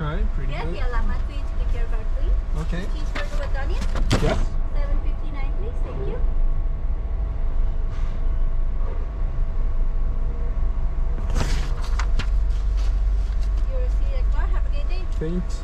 Yeah, for you to take your card, please. Okay. Cheeseburger with onion, Yes. seven fifty nine, please. Thank you. Your receipt at car. Have a great day. Thanks.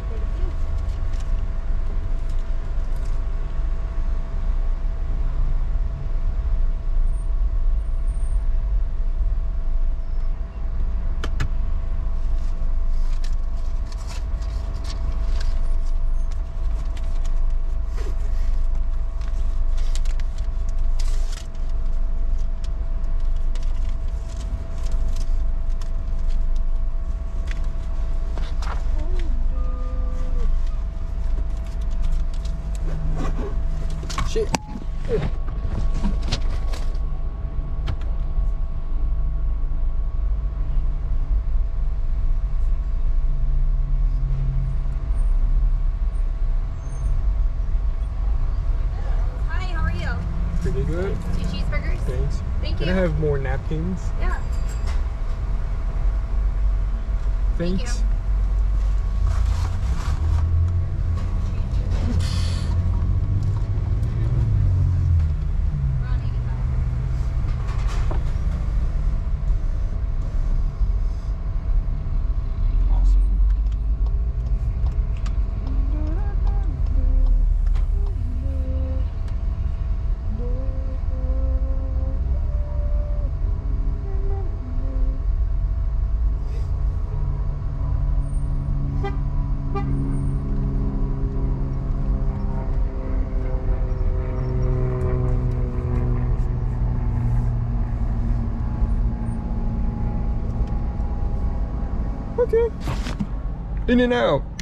Pretty good. Two cheeseburgers. Thanks. Thank you. Can. I have more napkins? Yeah. Thank Thanks. you. Okay. In and out.